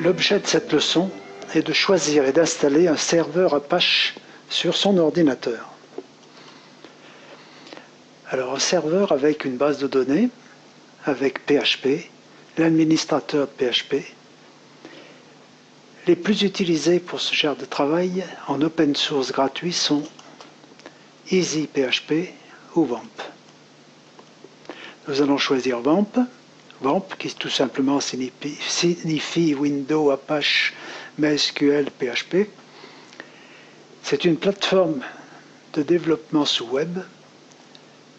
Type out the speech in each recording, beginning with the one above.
L'objet de cette leçon est de choisir et d'installer un serveur Apache sur son ordinateur. Alors un serveur avec une base de données, avec PHP, l'administrateur PHP. Les plus utilisés pour ce genre de travail en open source gratuit sont EasyPHP ou VAMP. Nous allons choisir VAMP VAMP, qui tout simplement signifie, Windows Apache MySQL PHP. C'est une plateforme de développement sous web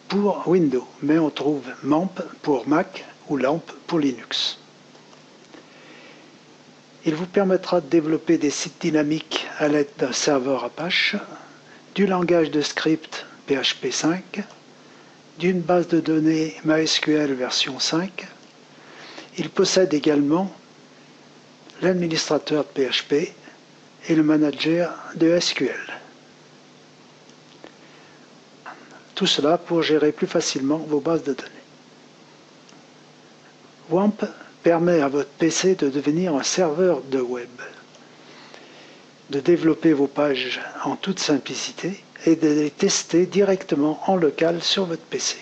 pour Windows, mais on trouve MAMP pour Mac ou LAMP pour Linux. Il vous permettra de développer des sites dynamiques à l'aide d'un serveur Apache, du langage de script PHP 5, d'une base de données MySQL version 5, il possède également l'administrateur de PHP et le manager de SQL. Tout cela pour gérer plus facilement vos bases de données. WAMP permet à votre PC de devenir un serveur de web, de développer vos pages en toute simplicité et de les tester directement en local sur votre PC.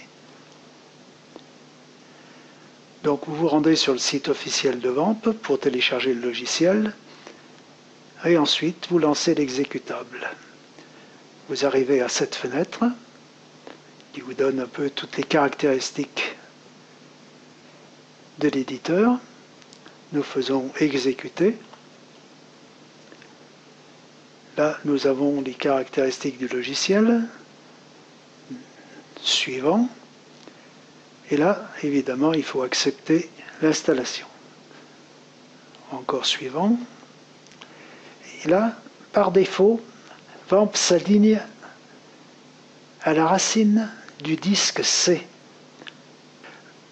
Donc vous vous rendez sur le site officiel de VAMP pour télécharger le logiciel et ensuite vous lancez l'exécutable. Vous arrivez à cette fenêtre qui vous donne un peu toutes les caractéristiques de l'éditeur. Nous faisons exécuter. Là, nous avons les caractéristiques du logiciel. Suivant. Et là, évidemment, il faut accepter l'installation. Encore suivant. Et là, par défaut, VAMP s'aligne à la racine du disque C.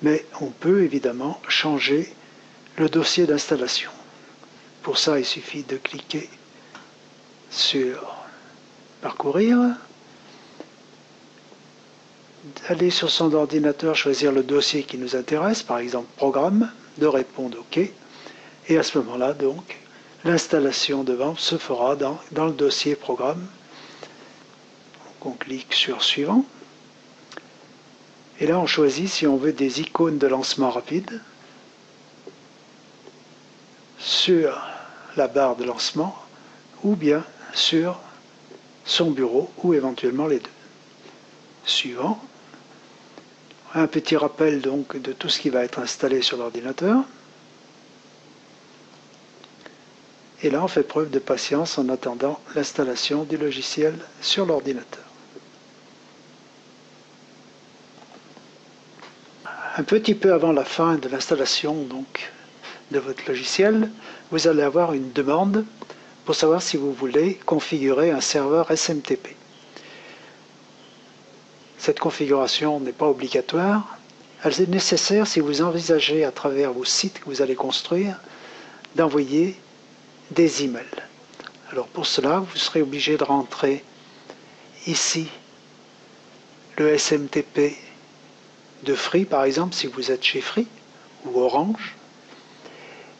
Mais on peut évidemment changer le dossier d'installation. Pour ça, il suffit de cliquer sur Parcourir aller sur son ordinateur, choisir le dossier qui nous intéresse, par exemple Programme, de répondre OK. Et à ce moment-là, donc, l'installation de VAMP se fera dans, dans le dossier Programme. on clique sur Suivant. Et là, on choisit si on veut des icônes de lancement rapide sur la barre de lancement ou bien sur son bureau ou éventuellement les deux. Suivant un petit rappel donc de tout ce qui va être installé sur l'ordinateur. Et là, on fait preuve de patience en attendant l'installation du logiciel sur l'ordinateur. Un petit peu avant la fin de l'installation de votre logiciel, vous allez avoir une demande pour savoir si vous voulez configurer un serveur SMTP. Cette configuration n'est pas obligatoire. Elle est nécessaire si vous envisagez à travers vos sites que vous allez construire d'envoyer des emails. Alors pour cela, vous serez obligé de rentrer ici le SMTP de Free, par exemple, si vous êtes chez Free ou Orange,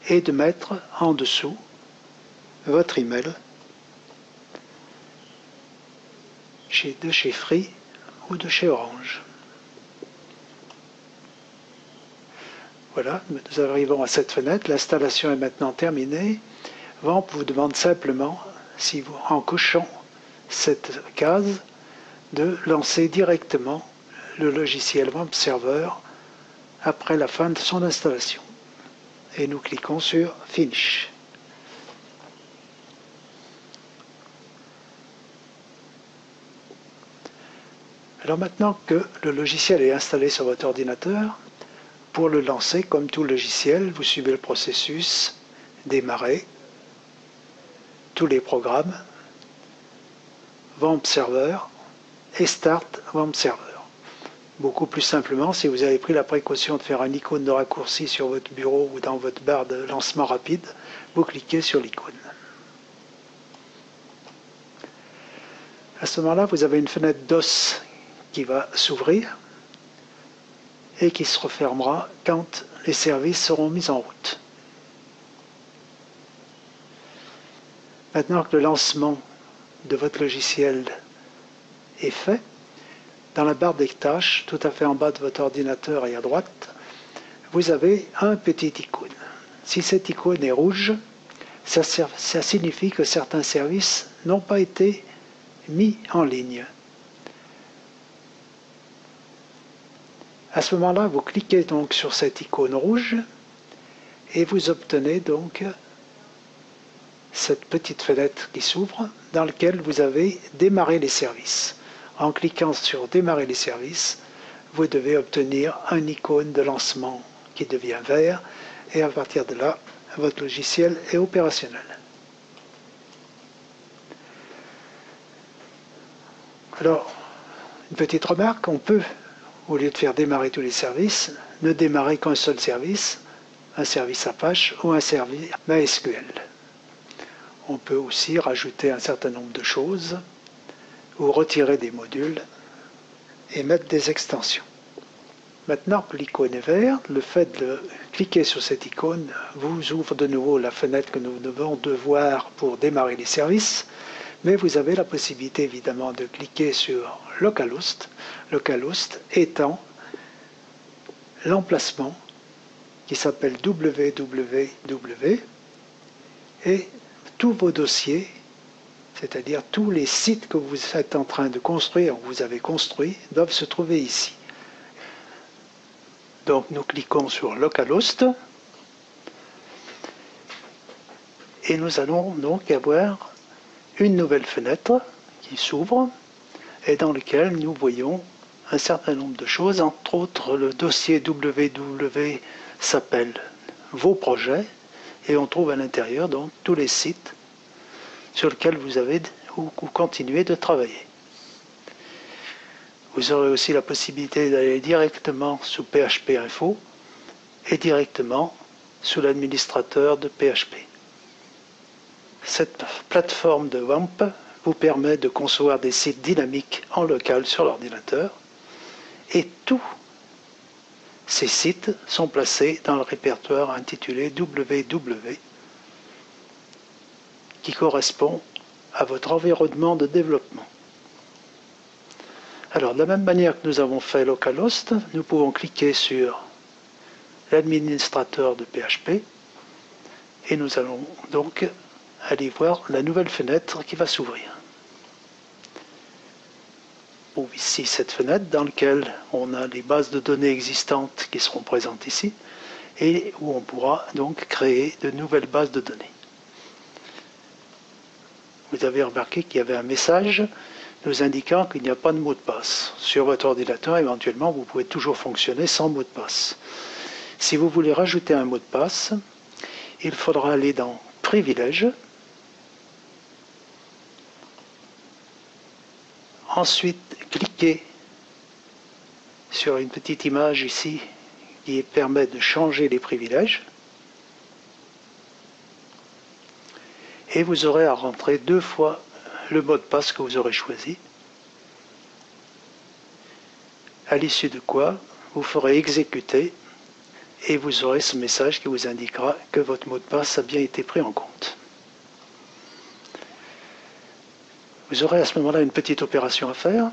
et de mettre en dessous votre email de chez Free ou de chez Orange. Voilà, nous arrivons à cette fenêtre. L'installation est maintenant terminée. VAMP vous demande simplement, si vous, en cochant cette case, de lancer directement le logiciel VAMP Server après la fin de son installation. Et nous cliquons sur Finish. Alors maintenant que le logiciel est installé sur votre ordinateur, pour le lancer, comme tout logiciel, vous suivez le processus démarrer, tous les programmes, VAMP Server et Start VAMP Server. Beaucoup plus simplement, si vous avez pris la précaution de faire une icône de raccourci sur votre bureau ou dans votre barre de lancement rapide, vous cliquez sur l'icône. À ce moment-là, vous avez une fenêtre DOS qui va s'ouvrir et qui se refermera quand les services seront mis en route. Maintenant que le lancement de votre logiciel est fait, dans la barre des tâches, tout à fait en bas de votre ordinateur et à droite, vous avez un petit icône. Si cette icône est rouge, ça, ça signifie que certains services n'ont pas été mis en ligne. À ce moment-là, vous cliquez donc sur cette icône rouge et vous obtenez donc cette petite fenêtre qui s'ouvre dans laquelle vous avez démarré les services. En cliquant sur démarrer les services, vous devez obtenir un icône de lancement qui devient vert et à partir de là, votre logiciel est opérationnel. Alors, une petite remarque, on peut, au lieu de faire démarrer tous les services, ne démarrer qu'un seul service, un service Apache ou un service MySQL. On peut aussi rajouter un certain nombre de choses ou retirer des modules et mettre des extensions. Maintenant que l'icône est verte, le fait de cliquer sur cette icône vous ouvre de nouveau la fenêtre que nous devons devoir pour démarrer les services, mais vous avez la possibilité évidemment de cliquer sur localhost, localhost étant l'emplacement qui s'appelle www et tous vos dossiers, c'est-à-dire tous les sites que vous êtes en train de construire ou vous avez construits, doivent se trouver ici. Donc nous cliquons sur localhost et nous allons donc avoir une nouvelle fenêtre qui s'ouvre et dans laquelle nous voyons un certain nombre de choses, entre autres le dossier www s'appelle vos projets et on trouve à l'intérieur donc tous les sites sur lesquels vous avez ou, continuez de travailler. Vous aurez aussi la possibilité d'aller directement sous PHP Info et directement sous l'administrateur de PHP. Cette plateforme de WAMP vous permet de concevoir des sites dynamiques en local sur l'ordinateur et tout ces sites sont placés dans le répertoire intitulé WW qui correspond à votre environnement de développement. Alors, de la même manière que nous avons fait localhost, nous pouvons cliquer sur l'administrateur de PHP et nous allons donc aller voir la nouvelle fenêtre qui va s'ouvrir ici cette fenêtre dans laquelle on a les bases de données existantes qui seront présentes ici et où on pourra donc créer de nouvelles bases de données. Vous avez remarqué qu'il y avait un message nous indiquant qu'il n'y a pas de mot de passe. Sur votre ordinateur, éventuellement, vous pouvez toujours fonctionner sans mot de passe. Si vous voulez rajouter un mot de passe, il faudra aller dans Privilèges, Ensuite, cliquez sur une petite image ici qui permet de changer les privilèges. Et vous aurez à rentrer deux fois le mot de passe que vous aurez choisi. À l'issue de quoi, vous ferez exécuter et vous aurez ce message qui vous indiquera que votre mot de passe a bien été pris en compte. Vous aurez à ce moment-là une petite opération à faire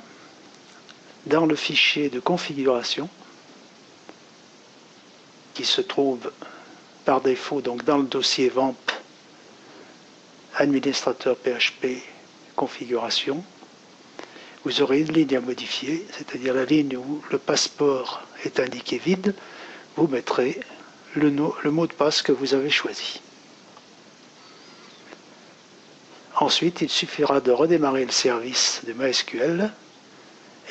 dans le fichier de configuration qui se trouve par défaut donc dans le dossier VAMP administrateur PHP configuration. Vous aurez une ligne à modifier, c'est-à-dire la ligne où le passeport est indiqué vide. Vous mettrez le, le mot de passe que vous avez choisi. Ensuite, il suffira de redémarrer le service de MySQL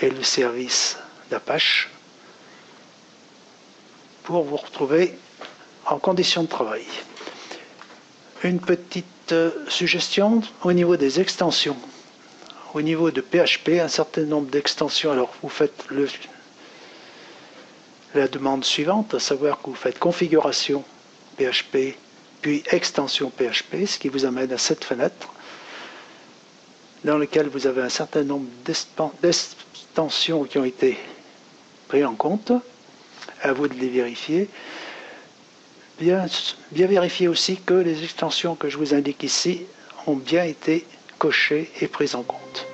et le service d'Apache pour vous retrouver en condition de travail. Une petite euh, suggestion au niveau des extensions. Au niveau de PHP, un certain nombre d'extensions. Alors, vous faites la demande suivante, à savoir que vous faites configuration PHP, puis extension PHP, ce qui vous amène à cette fenêtre dans lequel vous avez un certain nombre d'extensions qui ont été prises en compte. À vous de les vérifier. Bien, bien vérifier aussi que les extensions que je vous indique ici ont bien été cochées et prises en compte.